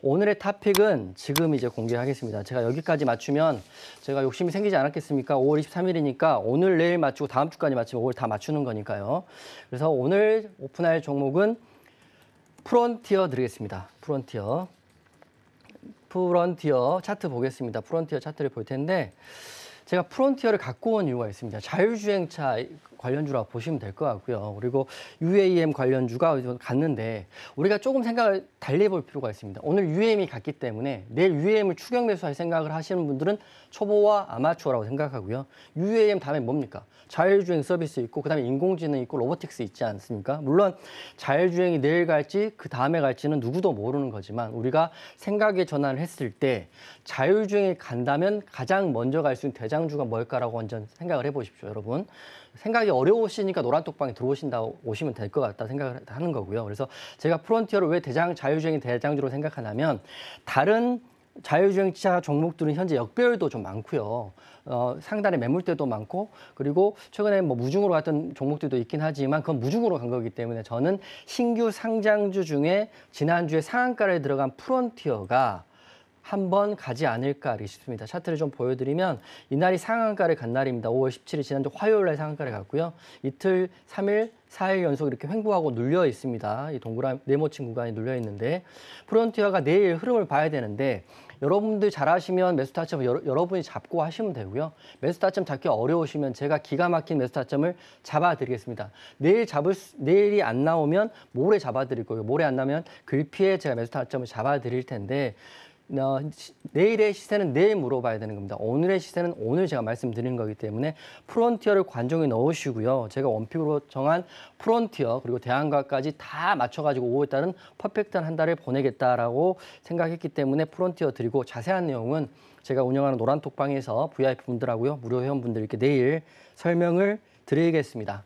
오늘의 top pick은 지금 이제 공개하겠습니다. 제가 여기까지 맞추면 제가 욕심이 생기지 않았겠습니까? 5월 23일이니까 오늘 내일 맞추고 다음 주까지 맞추면 5월 다 맞추는 거니까요. 그래서 오늘 오픈할 종목은 퓨런티어 드리겠습니다. 퓨런티어. 퓨런티어 차트 보겠습니다. 퓨런티어 차트를 볼 텐데 제가 퓨런티어를 갖고 온 이유가 있습니다. 자율주행차 관련주라고 보시면 될 것 같고요. 그리고 UAM 관련주가 갔는데 우리가 조금 생각을 달리 해볼 필요가 있습니다. 오늘 UAM이 갔기 때문에 내일 UAM을 추격 매수할 생각을 하시는 분들은 초보와 아마추어라고 생각하고요. UAM 다음에 뭡니까? 자율주행 서비스 있고 그다음에 인공지능 있고 로보틱스 있지 않습니까? 물론 자율주행이 내일 갈지 그 다음에 갈지는 누구도 모르는 거지만 우리가 생각의 전환을 했을 때 자율주행이 간다면 가장 먼저 갈 수 있는 대장 주가 뭘까라고 먼저 생각을 해보십시오, 여러분. 생각이 어려우시니까 노란 톡방에 들어오신다 오시면 될 것 같다 생각을 하는 거고요. 그래서 제가 퓨런티어를 왜 대장 자율주행이 대장주로 생각하냐면 다른 자율주행차 종목들은 현재 역배열도 좀 많고요. 어, 상단에 매물대도 많고 그리고 최근에 뭐 무증으로 갔던 종목들도 있긴 하지만 그건 무증으로 간 거기 때문에 저는 신규 상장주 중에 지난주에 상한가를 들어간 퓨런티어가 한번 가지 않을까 싶습니다. 차트를 좀 보여드리면 이날이 상한가를 간 날입니다. 5월 17일 지난주 화요일 날 상한가를 갔고요. 이틀, 3일, 4일 연속 이렇게 횡보하고 눌려 있습니다. 이 동그란 네모친 구간이 눌려 있는데 프론티어가 내일 흐름을 봐야 되는데 여러분들 잘 하시면 매수 타점 여러, 여러분이 잡고 하시면 되고요. 매수 타점 잡기 어려우시면 제가 기가 막힌 매수 타점을 잡아드리겠습니다. 내일 잡을 수, 내일이 안 나오면 모레 잡아드릴 거고요. 모레 안 나면 글피에 제가 매수 타점을 잡아드릴 텐데 어, 시- 내일의 시세는 내일 물어봐야 되는 겁니다. 오늘의 시세는 오늘 제가 말씀드리는 거기 때문에 퓨런티어를 관종에 넣으시고요. 제가 one pick으로 정한 퓨런티어 그리고 상한가까지 다 맞춰가지고 5월달은 perfect한 한 달을 보내겠다라고 생각했기 때문에 퓨런티어 드리고 자세한 내용은 제가 운영하는 노란톡방에서 VIP 분들하고요 무료 회원분들께 내일 설명을 드리겠습니다.